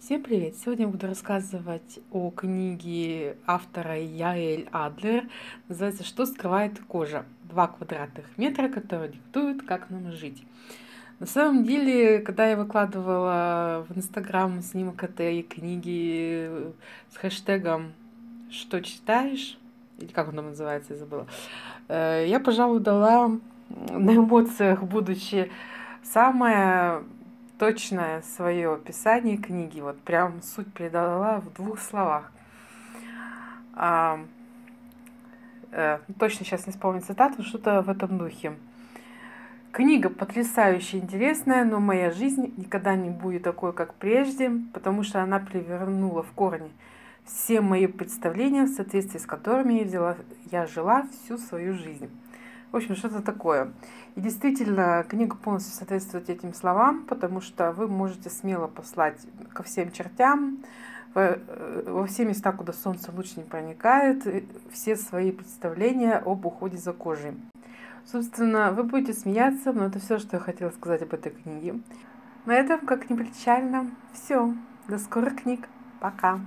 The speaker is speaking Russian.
Всем привет! Сегодня я буду рассказывать о книге автора Яэль Адлер. Называется «Что скрывает кожа?» Два квадратных метра, которые диктуют, как нам жить. На самом деле, когда я выкладывала в Инстаграм снимок этой книги с хэштегом «Что читаешь?» или как он там называется, я забыла, э, я, пожалуй, дала на эмоциях, будучи самое точное свое описание книги, вот прям суть передала в двух словах. А, э, точно сейчас не вспомню цитату, что-то в этом духе. Книга потрясающе интересная, но моя жизнь никогда не будет такой, как прежде, потому что она перевернула в корне все мои представления, в соответствии с которыми я, взяла, я жила всю свою жизнь. В общем, что-то такое. И действительно, книга полностью соответствует этим словам, потому что вы можете смело послать ко всем чертям, э, во все места, куда солнце луч не проникает, все свои представления об уходе за кожей. Собственно, вы будете смеяться, но это все, что я хотела сказать об этой книге. На этом, как ни печально, все. До скорых книг. Пока.